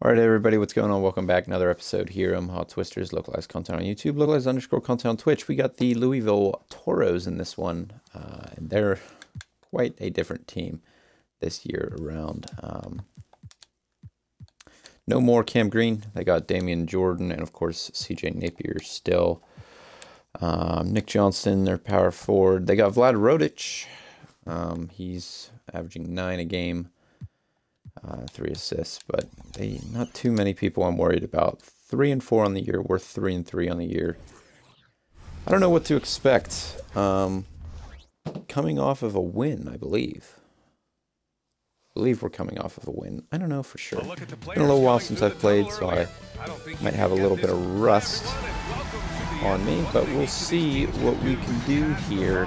All right, everybody, what's going on? Welcome back. Another episode here. Omaha Twisters, localized content on YouTube, localized underscore content on Twitch. We got the Louisville Toros in this one, uh, and they're quite a different team this year around. Um, no more Cam Green. They got Damian Jordan and, of course, CJ Napier still. Um, Nick Johnston, their power forward. They got Vlad Rodic. Um, he's averaging nine a game uh, three assists, but they not too many people I'm worried about. Three and four on the year. We're three and three on the year. I don't know what to expect. Um, coming off of a win, I believe. I believe we're coming off of a win. I don't know for sure. It's been a little while since I've played, so I might have a little bit of rust on me, but we'll see what we can do here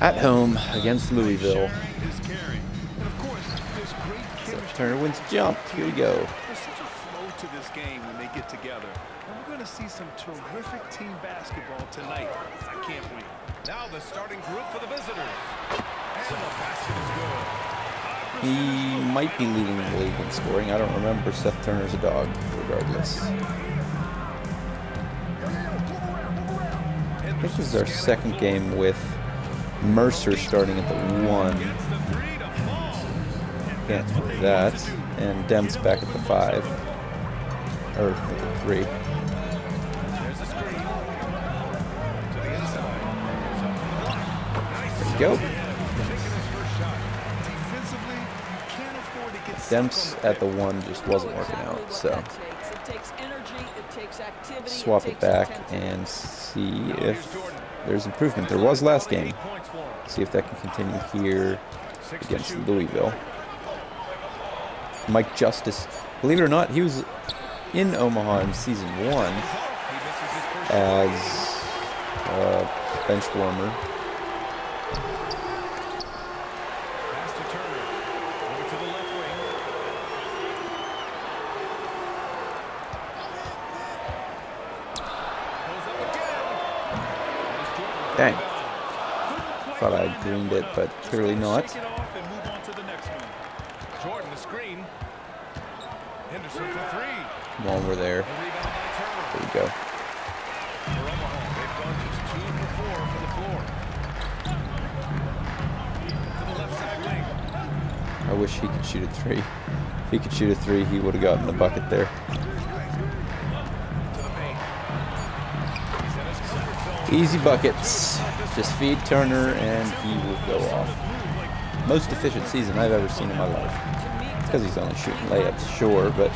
at home against Louisville. Turner wins jump. Here we go. There's such a flow to this game when they get together. And we're going to see some terrific team basketball tonight. I can't wait. Now the starting group for the visitors. And the basket is good. He might be leading the league in scoring. I don't remember. Seth Turner's a dog, regardless. This is our second game with Mercer starting at the one. Do that. And Demps back at the five. Or at the three. There's a screen. To the inside. There we go. Demps at the one just wasn't working out, so swap it back and see if there's improvement. There was last game. See if that can continue here against Louisville. Mike Justice, believe it or not, he was in Omaha in season one as a bench warmer. Dang. Thought I dreamed it, but clearly not. Shake it off and move on to the next one. Jordan the screen. Henderson for three. Come on, we're there. The rebound by Turner. There we go. For Omaha, they've gone just two for four from the floor. To the left side wing. I wish he could shoot a three. If he could shoot a three, he would have gotten the bucket there. Easy buckets. Just feed Turner and he will go off. Most efficient season I've ever seen in my life. Because he's only shooting layups, sure, but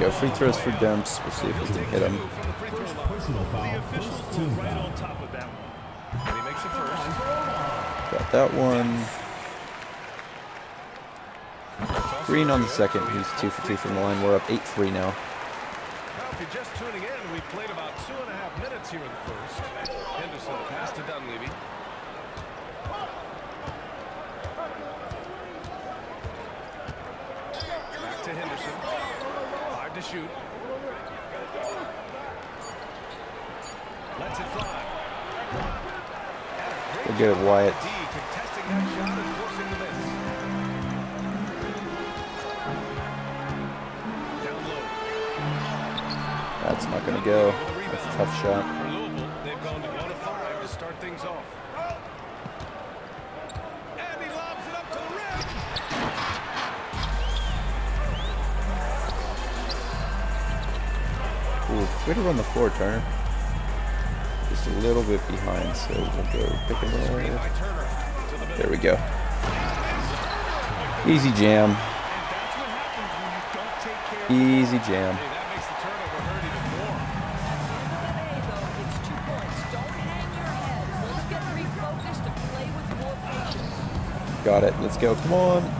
we go. Free throws for Demps. We'll see if we can hit him. Got that one. Green on the second. He's two for two from the line. We're up 8-3 now. Now, if you're just tuning in, we played about two and a half minutes here in the first. Henderson, the pass to Dunleavy. Back to Henderson. To shoot. Lets it fly. We'll get it, Wyatt. D contesting that shot and forcing the miss. Down low. That's not going to go. That's a tough shot. Ooh, to run the floor, Turner. Just a little bit behind, so we'll go pick and middle. There we go. Easy jam. Easy jam. Got it. Let's go. Come on.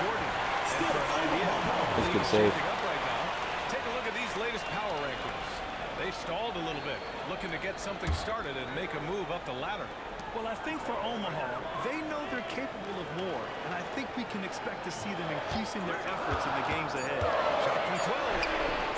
Jordan. And for an idea of how the That's a good league is save. shaping up right now, Take a look at these latest power rankings. They've stalled a little bit, looking to get something started and make a move up the ladder. Well, I think for Omaha, they know they're capable of more, and I think we can expect to see them increasing their efforts in the games ahead. Shot from 12.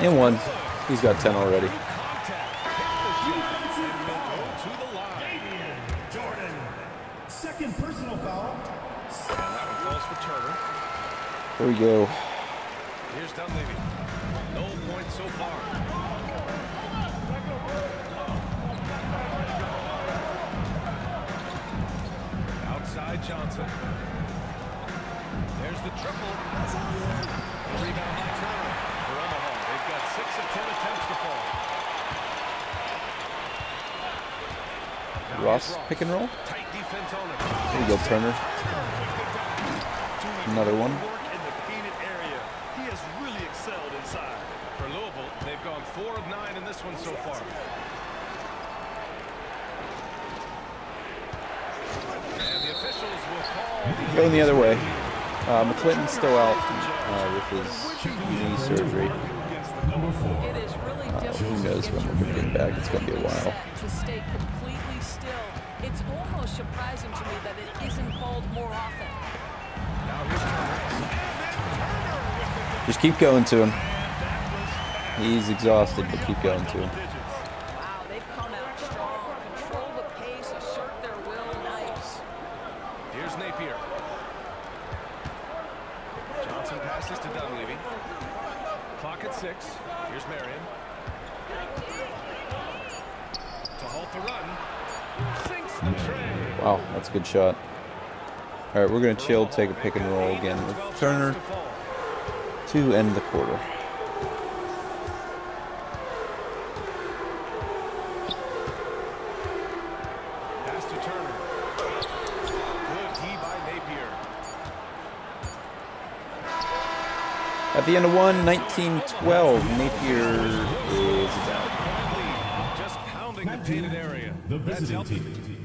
And one. He's got 10 already. Here we go. Here's Dunleavy. No so far. Outside Johnson. There's the triple. Rebound by Turner. They've got six of ten attempts to fall. Now Ross pick and roll. Tight defense on it. There you go, Turner. Another one. Work the. He has really excelled inside. For Louisville, they've gone four of nine in this one so far. And the officials will call Going the other way. Uh, McClinton's still out uh, with his knee surgery. Uh, who knows when we're going to your get back. It's going to be a while. To stay completely still. It's almost surprising to me that it isn't called more often. Now here's Turner. Just keep going to him. He's exhausted, but keep going to him. Wow, they've come out strong. Control the pace, assert their will. Nice. Here's Napier. Johnson passes to Dunleavy. Clock at six. Here's Marion. To halt the run. Sinks the tray. Wow, that's a good shot. All right, we're going to chill, take a pick and roll again with Turner to end the quarter. Pass to Turner. Good D by Napier. At the end of one, 19-12, Napier is down. Lead. Just pounding the painted area. The visiting team.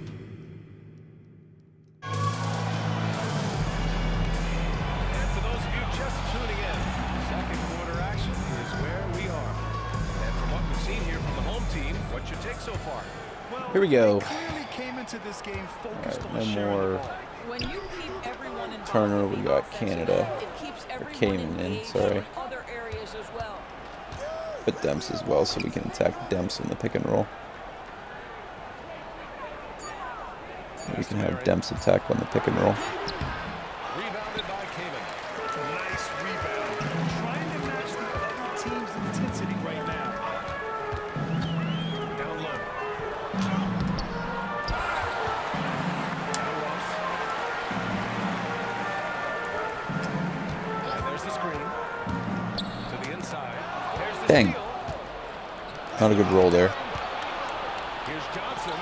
Here we go. they came into this game focused All on right, no more. When you keep everyone Turner, we got Canada. end, it keeps everyone Cayman in, sorry. in other areas as well. But Demps as well, so we can attack Demps in the pick and roll. We can have Demps attack on the pick and roll. Not a good roll there. Here's Johnson.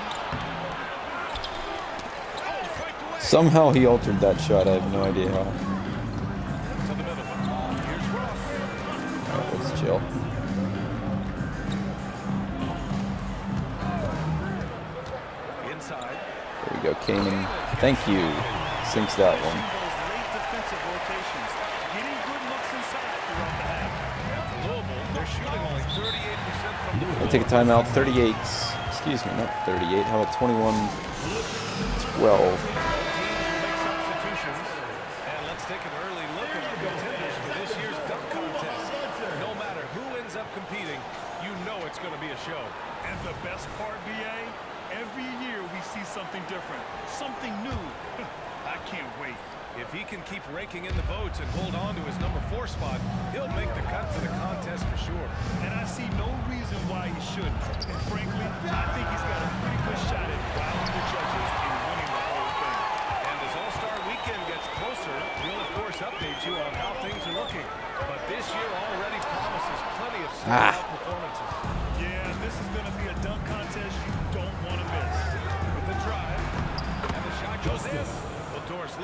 Flanked away. Somehow he altered that shot. I have no idea how. To the middle. Here's Ross. All right, let's chill. Inside. There we go, Kamen. Thank you. Sinks that one. Those late defensive rotations, getting good looks inside throughout the half. And for Louisville, they're shooting only 38% from the We'll take a timeout. 38 excuse me, not 38. How about 21 12?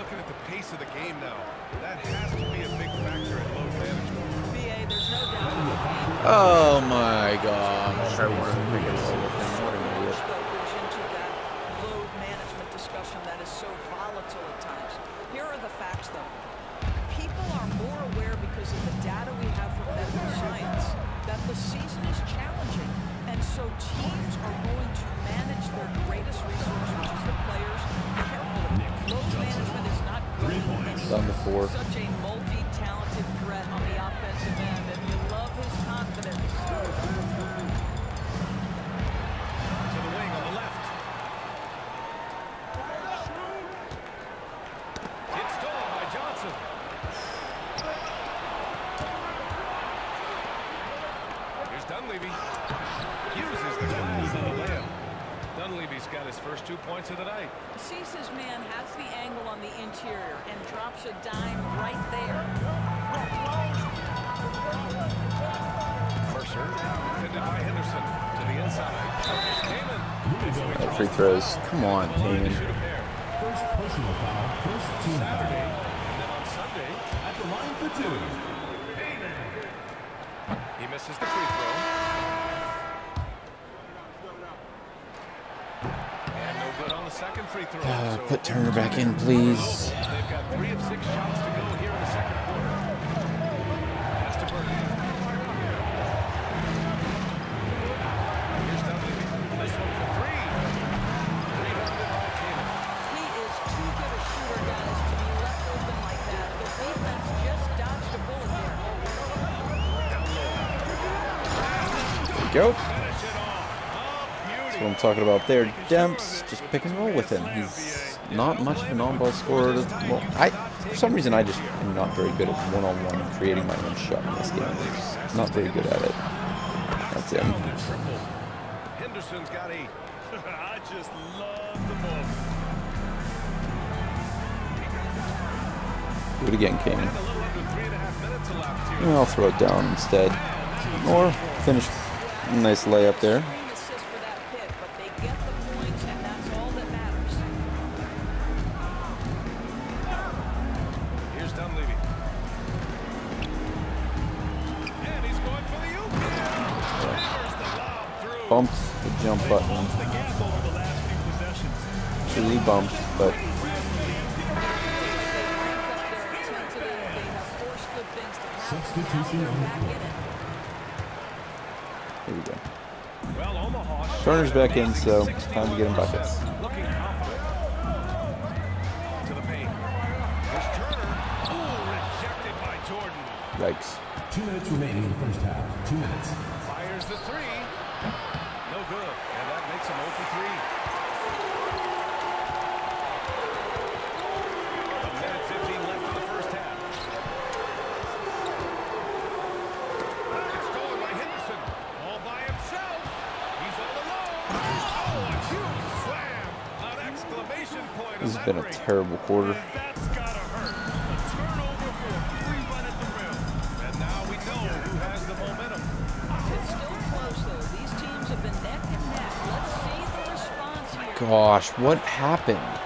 Looking at the pace of the game now, that has to be a big factor in load management. BA, there's no doubt that the game Oh my gosh. I wanted to make it Much all with him. What an idiot. goes into that load management discussion that is so volatile at times. Here are the facts, though. People are more aware because of the data we have from medical science that the season is challenging. And so teams are going to manage their greatest resource, anymore. Done before. Such a multi-talented threat on the offensive end, and you love his confidence. To the wing on the left. It's stolen by Johnson. Here's Dunleavy. Uses the glass on the layup. Dunleavy's got his first two points of the night. sees his man drops a dime right there. Mercer, defended by Henderson. To the inside. Here's Kamen. Free throws. Come on, Line to Payne. shoot a pair. First personal foul, first team Saturday, foul. and then on Sunday, At the line for two. he misses the free throw. Second free throw. Uh, put Turner back in, please. They've got three of six shots to go talking about there. Demps, just pick and roll with him. He's not much of an on-ball scorer. Well, I, for some reason, I just am not very good at one-on-one creating my own shot in this game. Just not very good at it. That's him. Down to triple. Henderson's got eight. I just love the moment. Do it again, King. And a little under three and a half minutes elapsed here. I'll throw it down instead. Or finish. A nice layup there. Omaha. Turner's back in, so Amazing time to get him buckets. 61%. Looking confident. To the paint. Here's Turner. Ooh, rejected by Jordan. Yikes. Two minutes remaining in the first half. Two minutes. Fires the three. No good. And that makes him 0 for 3. See a terrible quarter. Gosh, what happened?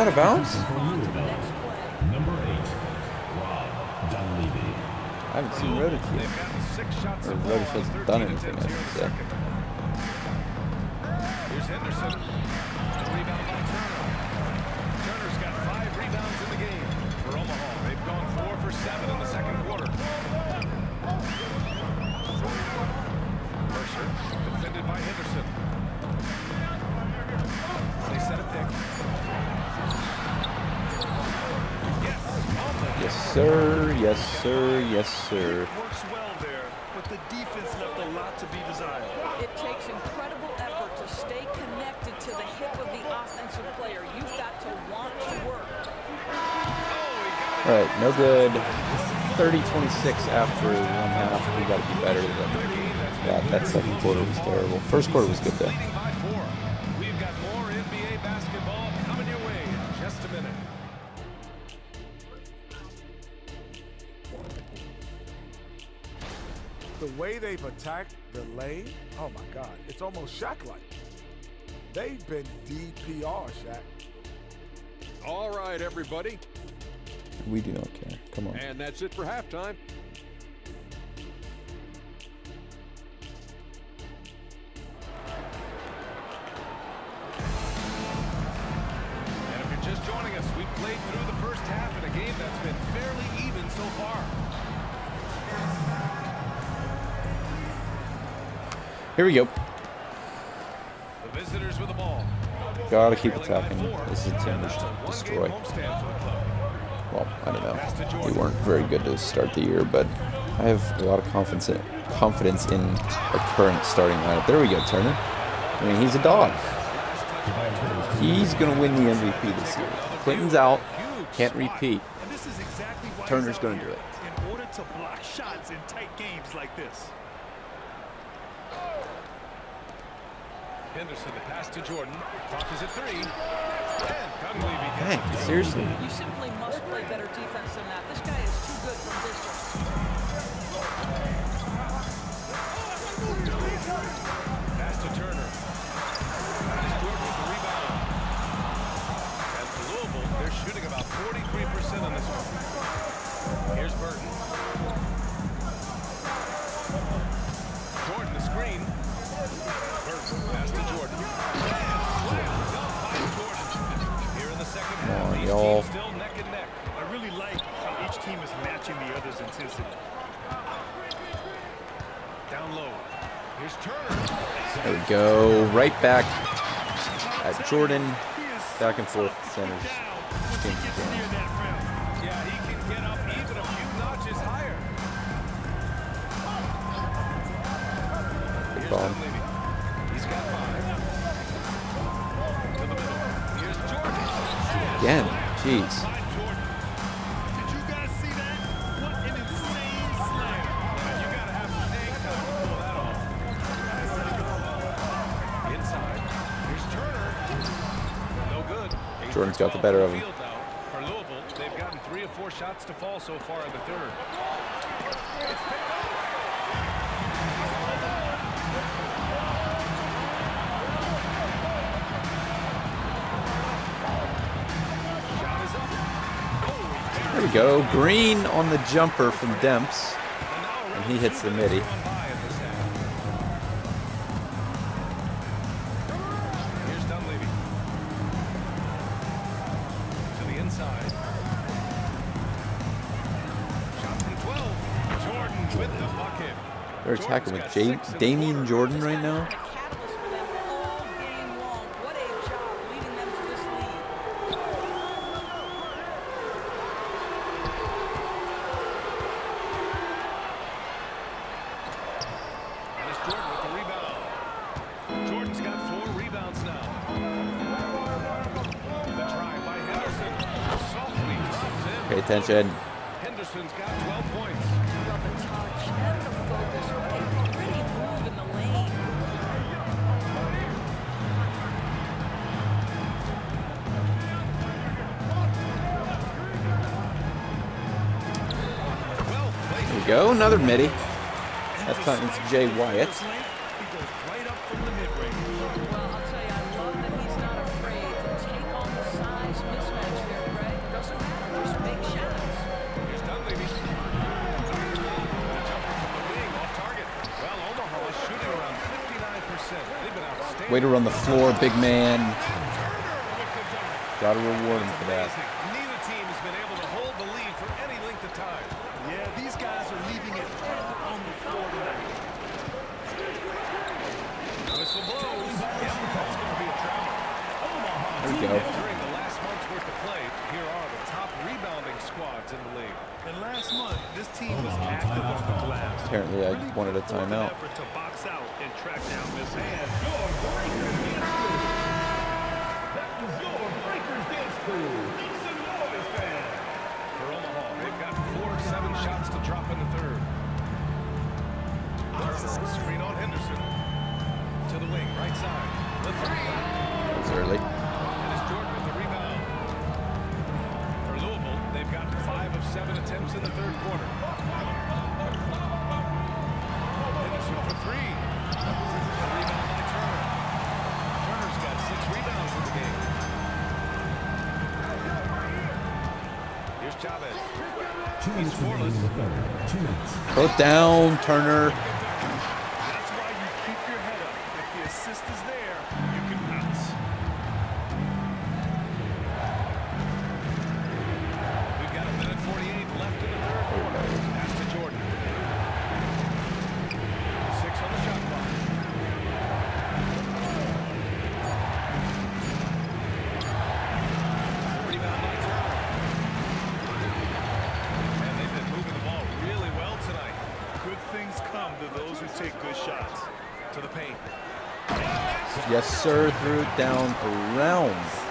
Was that a bounce? Number eight, I haven't seen Rodich They've yet. gotten six shots Or so far Rodich on hasn't done anything, attempts I should say. Here's Henderson. Sir. Yes. Works well there, but the defense left a lot to be desired. It takes incredible effort to stay connected to the hip of the offensive player. You've got to want to work. All right, no good. 30-26 after one half. We got to be better than that. That second quarter was terrible. First quarter was good though. Way the lane, oh my God, it's almost Shaq-like. They've been DPR, Shaq. All right, everybody. We do not care. Come on. And that's it for halftime. Here we go. The visitors with the ball. Gotta keep attacking. This is a team we should destroy. homestand for the club. Well, I don't know. We weren't very good to start the year, but I have a lot of confidence in, confidence in our current starting lineup. There we go, Turner. I mean, he's a dog. He's gonna win the MVP this year. Clinton's out, can't repeat. And this is exactly why Turner's he's gonna do it. In order to block shots in tight games like this. Henderson, the pass to Jordan. Clock is at three. And Dunleavy gets Dang, it. seriously. You simply must play better defense than that. This guy is too good from distance. Down low. Here's Turner. There we go. Right back at Jordan. Back and forth centers. down once he gets near that rim. Yeah, he can get up even a few notches higher. Good ball. Dunleavy. He's got the better of him. For Louisville, they've gotten three or four shots to fall so far in the third. It's picked up. Shot is up. There we go. Green on the jumper from Demps. And he hits the midi. They're attacking with J- Damian. Jordan right now. Pay catalyst is shooting around 59%. They've been outstanding. Way to run the floor, big man. Gotta reward him for that. Amazing. Neither team has been able to hold the lead for any length of time. Yeah, these guys are leaving it all on the floor tonight. Whistle blows. Yep, that's going to be a travel. There we go. During the last month's worth of play, here are the top rebounding squads in the league. And last month, this team was active on the glass. Apparently I Really wanted a put forth an timeout. effort to box out and track down Miss Hand. For Omaha, they've got four of seven shots to drop I the third. Turner, screen on Henderson. To the wing, right side. The three. That was early. And it's Jordan with the rebound. For Louisville, they've got five of seven attempts in the third quarter. Chavez. Two minutes remaining in the third. Two minutes. Both down, Turner.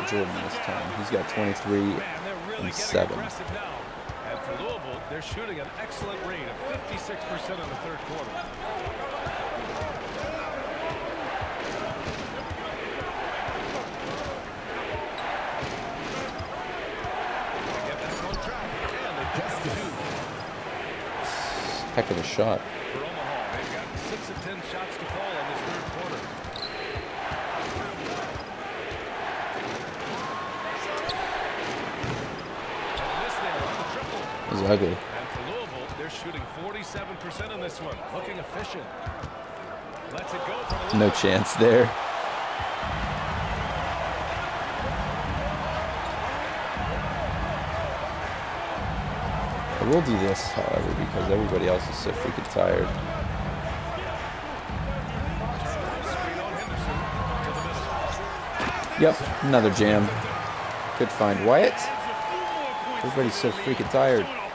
Jordan this time. He's got 23 Man, really and 7. And for Louisville, they're shooting an excellent rate of 56% in the third quarter. They get back on track, and they pick up two. Heck of a shot. For Omaha, they've got six of 10 shots to fall in this third quarter. And this there on the triple. It was ugly. And for Louisville, they're shooting 47% on this one, looking efficient. Lets it go from No chance there. I will do this, however, because everybody else is so freaking tired. screen on Henderson to the middle. Yep, another jam. Good find. Wyatt? Everybody's so freaking tired. Wow,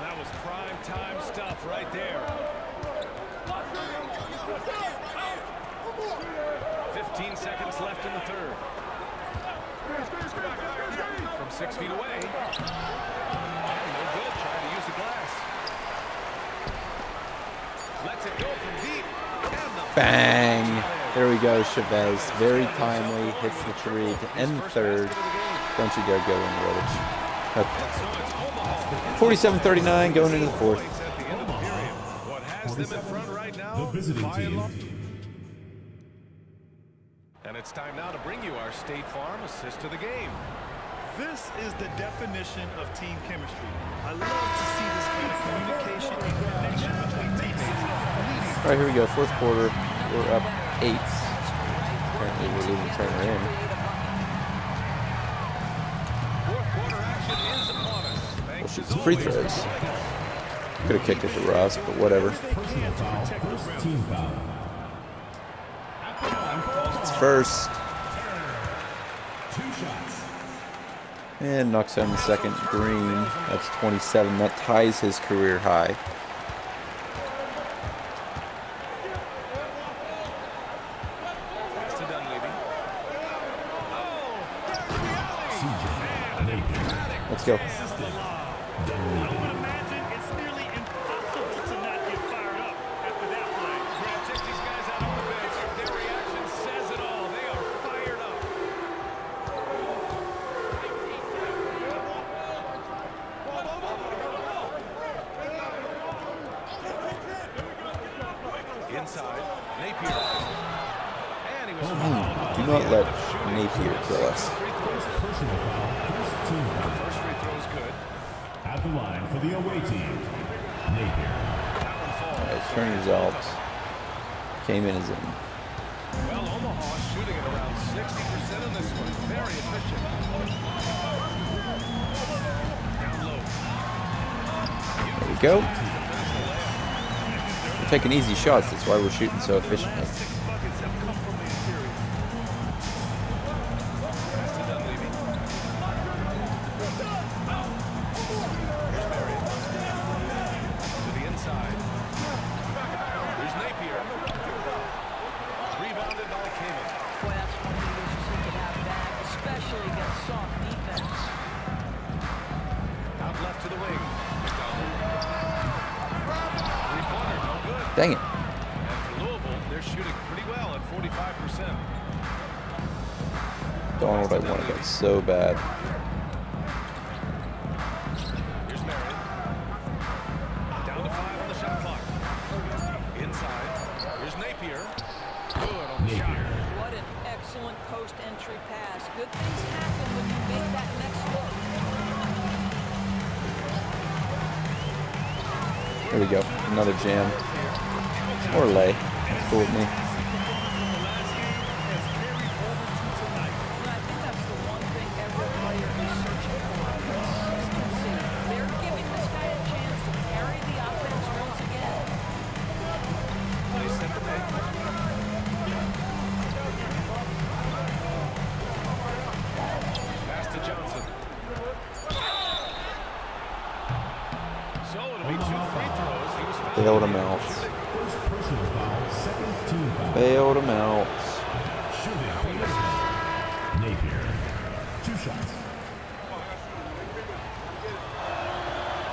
that was prime time stuff right there. 15 seconds left in the third. From six feet away. And no good, trying to use the glass. Lets it go from deep. And the Bang! There we go, Chavez. Very timely. Hits the tree to end the third. Don't you dare go in, Rodich. Okay. So it's Omaha. 47-39 going into the fourth. The end of the period. What has them in front right now? The visiting team. And it's time now to bring you our State Farm assist to the game. This is the definition of team chemistry. I love to see this kind of communication and connection between teammates. All right, here we go. Fourth quarter. We're up eight. Apparently, we're leaving Turner in. Fourth quarter action is upon us. We'll shoot some free throws. for joining us. Could have kicked it to Ross, but whatever. First team foul. It's first. And knocks down the second. Green. That's 27. That ties his career high. Let's go. Dunleavy. Imagine it's nearly impossible to not get fired up after that play. Brad, check these guys out on the bench. Their reaction says it all. They are fired up. inside. Napier. And he was Omaha fouled. foul. Do not let Napier kill us. Personal foul. First team foul. First free throw is good. At the line for the away team. Napier. That one falls. Alright, turn results. Came in as in. Well, Omaha shooting at around 60% in this one. Very efficient. There we go. We're taking easy shots, that's why we're shooting so efficiently. So bad.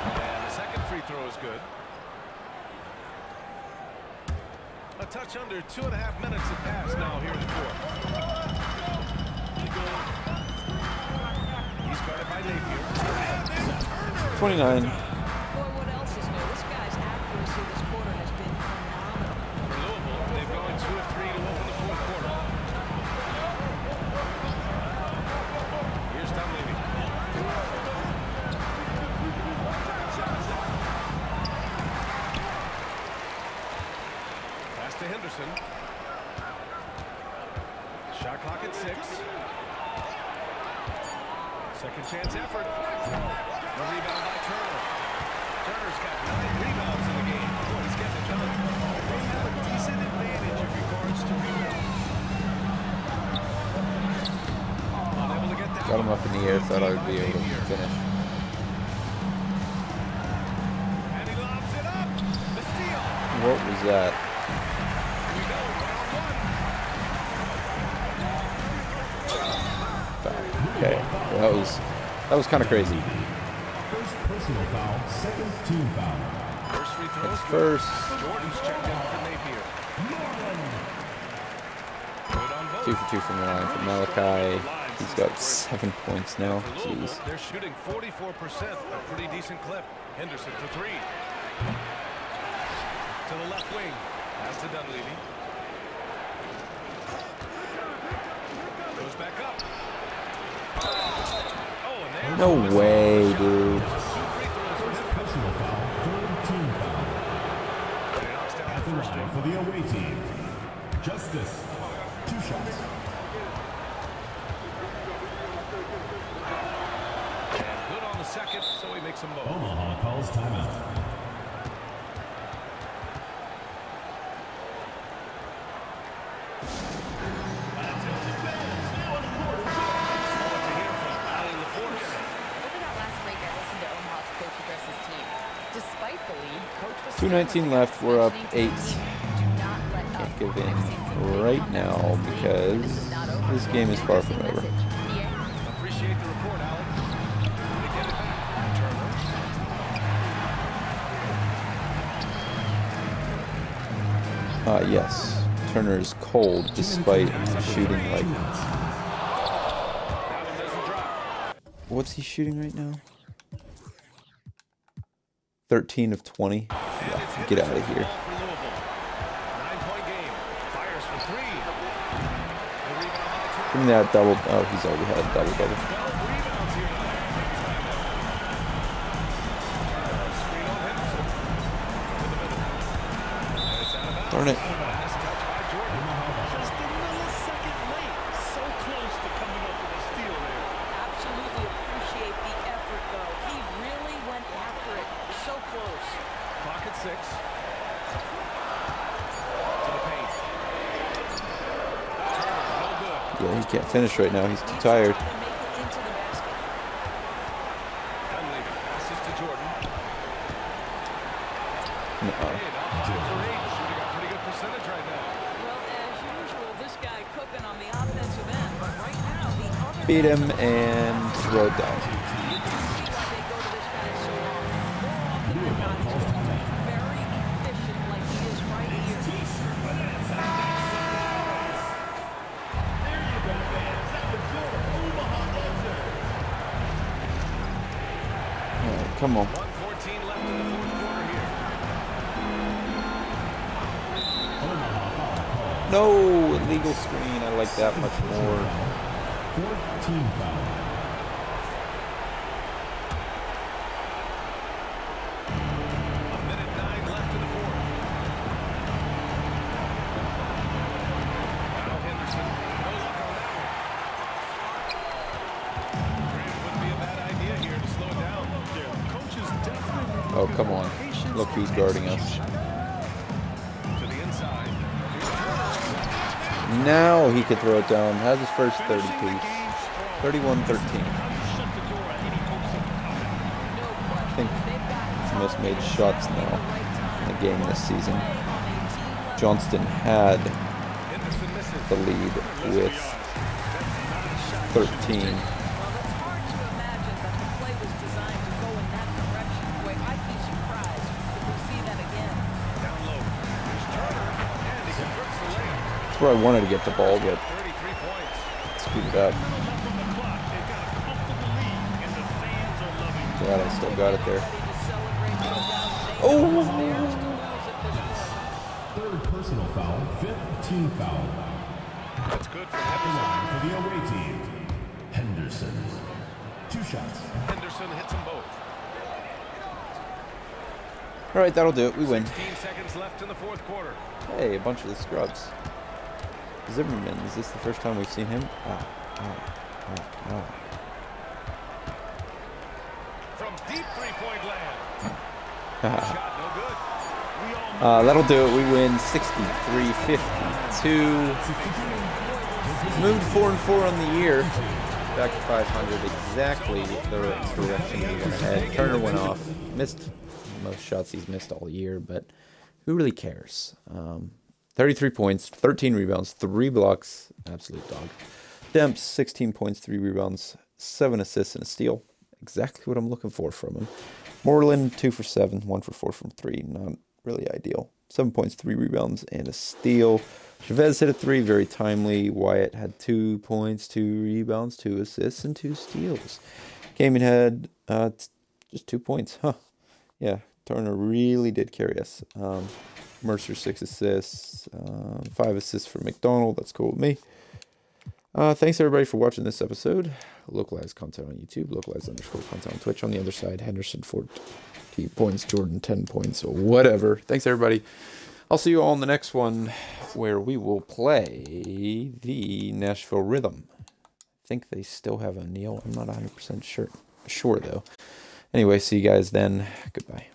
And the second free throw is good. A touch under two and a half minutes have passed now here in the fourth. He's guarded by Napier. 29. To Henderson. Shot clock at six. Second chance effort. The rebound by Turner. Turner's got nine rebounds in the game. Boy, he's getting it done. They have a decent advantage in regards to rebounding. Unable to get that Got him up in the air, thought I would be able to finish. And he lobs it up. The steal. What was that? That was that was kind of crazy. First personal foul. Second team foul. First free throw is first, Jordan's checked in for Napier. Good on both. two for two from the line for Malachi. He's got seven points now. Jeez. they're shooting 44%, a pretty decent clip. Henderson for three. To the left wing. Pass to Dunleavy. Goes back up. Oh, and there's No the whistle. way, dude. Two free throws for him. Personal foul. Third team foul. And he way, down At the the first line one. for the away team. Justice. Two shots. And good on the second, so he makes them both. Omaha calls timeout. 2:19 left, we're up eight. Can't give in right now because this game is far from over. Uh, yes, Turner is cold despite shooting like. What's he shooting right now? 13 of 20. Get out of here. ball for Louisville. Nine three. The rebound by Turner. Give me that double. Oh, he's already had a double double. Twelve rebounds here tonight. Screen on Henderson. To the middle. And it's out of bounds. Darn it. Nice touch by Jordan. Just a millisecond late. So close to coming up with a steal there. Absolutely appreciate the effort, though. He really went after it. So close. Clock at six. To the paint. Turner, no good. Yeah, he can't finish right now. He's too tired. Trying to make it into the basket. Dunleavy passes to Jordan. Uh, Hey, now five for eight. Shooting a pretty good percentage right now. Well, as usual, this guy cooking end. But right now, the other beat him and throw it down. Here. No illegal screen. I like that much more. Fourth team foul. Who's guarding us. Now he could throw it down. Has his first 30 piece. 31 13. shut the door at any hopes of No question. I think it's most made shots now in the game this season. Johnston had the lead with 13. That's where I wanted to get the ball, but 33 points. screwed it up. from the clock. They've got a comfortable lead, and the fans are loving it. Glad I still got it there. Ready to celebrate no doubt. They Oh. know it's theirs to lose at this point. Third personal foul. Fifth team foul. That's good for The Henderson. for the away team. Henderson. Two shots. Henderson hits them both. All right, that'll do it. We win. 16 seconds left in the fourth quarter. Hey, a bunch of the scrubs. Zimmerman, is this the first time we've seen him? Ah, ah, ah, ah. From deep three-point land. Shot no good. We all know Uh, that'll do it. We win 63-52. Moved four and four on the year. Back to 500. Exactly the direction we want to head. Turner went off. Missed most shots he's missed all year, but who really cares? Um, 33 points, 13 rebounds, three blocks. Absolute dog. Demps, 16 points, three rebounds, seven assists, and a steal. Exactly what I'm looking for from him. Moreland, two for seven, one for four from three. Not really ideal. Seven points, three rebounds, and a steal. Chavez hit a three, very timely. Wyatt had two points, two rebounds, two assists, and two steals. Kamen had uh, just two points. Huh. Yeah, Turner really did carry us. Um, Mercer, six assists, um, five assists for McDonald. That's cool with me. Uh, thanks everybody for watching this episode. Localized content on YouTube, localized underscore content on Twitch. On the other side, Henderson 14 points, Jordan 10 points, or whatever. Thanks everybody. I'll see you all in the next one where we will play the Nashville Rhythm. I think they still have a O'Neal. I'm not 100% sure, sure though. Anyway, see you guys then. Goodbye.